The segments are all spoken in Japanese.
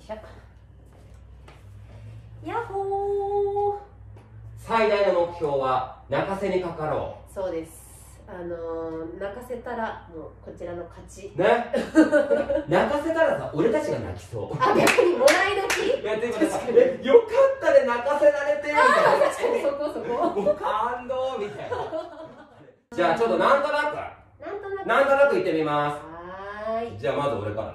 しょやっほー。最大の目標は泣かせにかかろそうです。あのー、泣かせたらもうこちらの勝ち。うね？泣かせたらさ俺たちが泣きそう。あ逆にもらい時？いやでもえよかったね泣かせられてみたいな。確かにそこそこ。もう感動みたいな。じゃあちょっとなんとなく。なんとなく。なんとなく言ってみまはーい。すじゃあまず俺から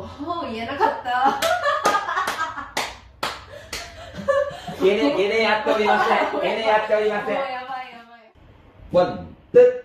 おお言えなかった。ゲネゲネやっておりません。ゲネやっておりません。ワン、ツー。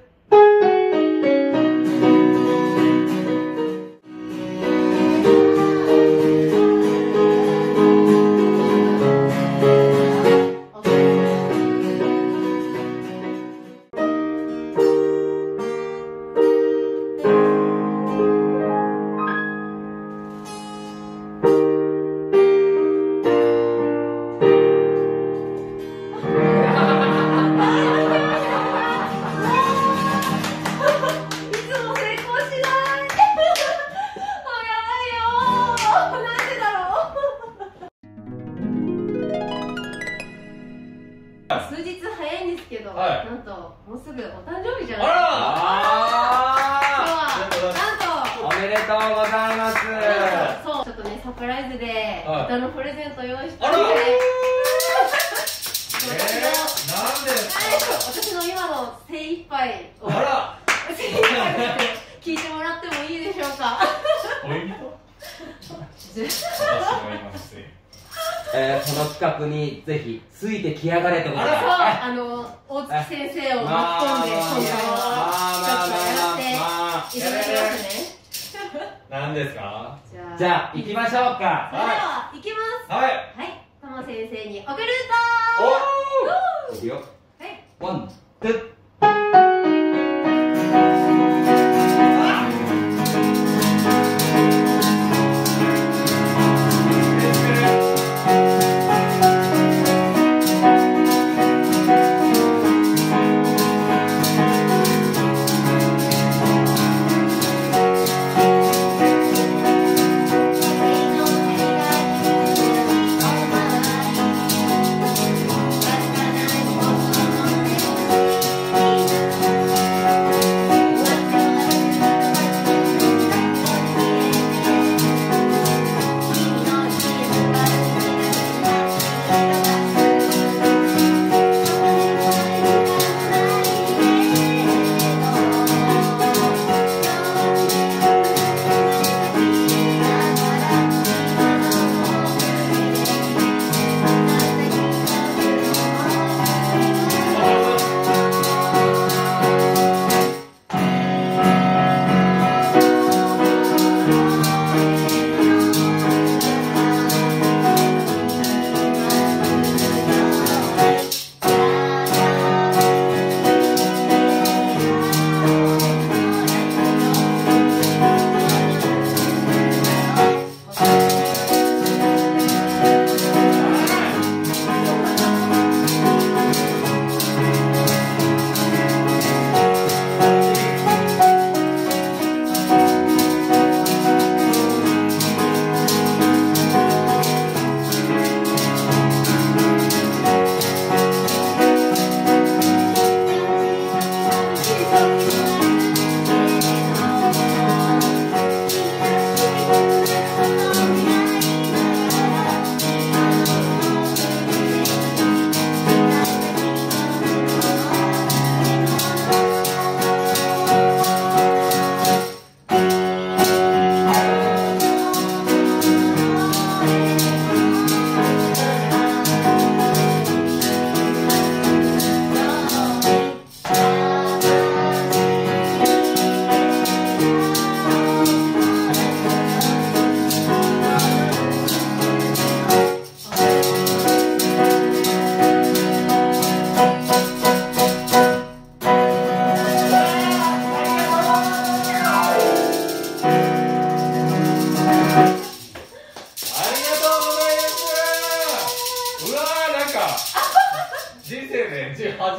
うございます。そうちょっとねサプライズではい歌のプレゼント用意してあら。私のえー、なんです私の今の精一杯をかあら。精一杯を聞いてもらってもいいでしょうか？恋人私がいますえー、この企画にぜひついてきやがれとそうだ。あの大月先生を巻き込んで今回はちょっとやっていただきますね何ですか？じゃあ。行きましょうか。それでは行きます。はい。はい。とも先生に送るお！い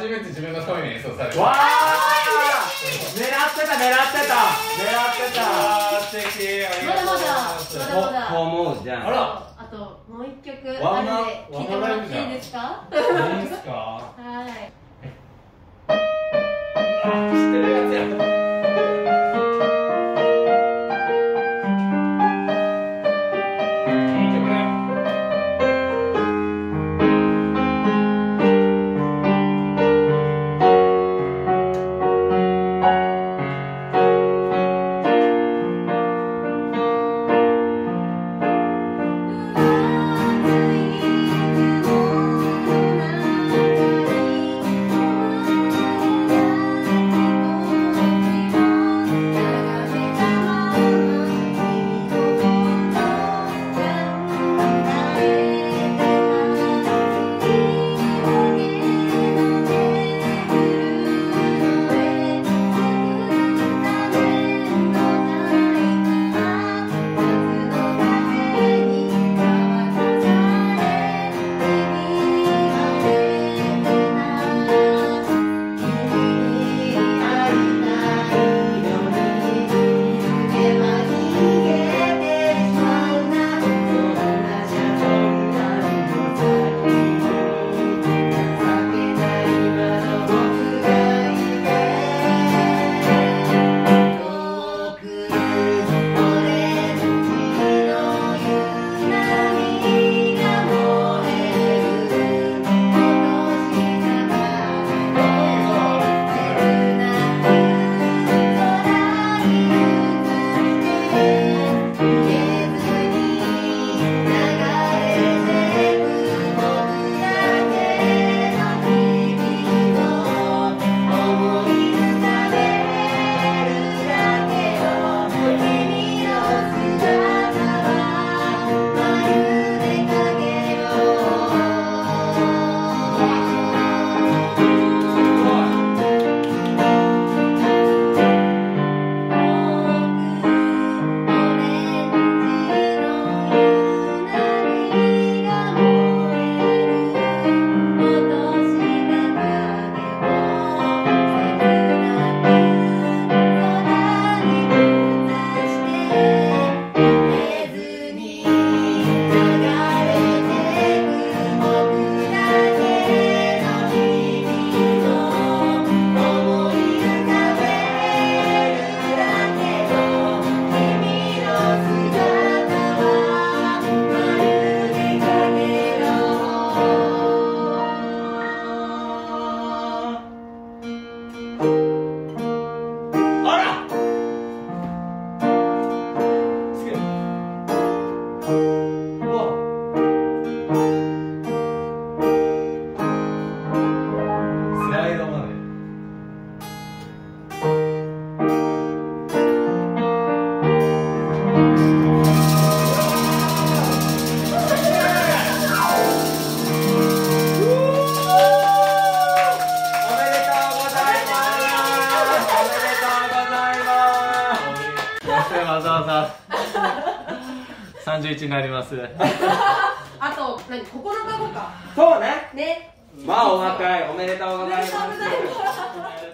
初めて自分のために演奏された。わあ狙ってた狙ってた。狙ってた。素敵。ありがとうございます。まだまだ。まだと思うじゃん。あら。あともう一曲あるんで聴いてもらっていいですか？いいんすか？ますそしてわざわざ31になりますあと何9日後かそうねねまあお若いおめでとうおめでとうございます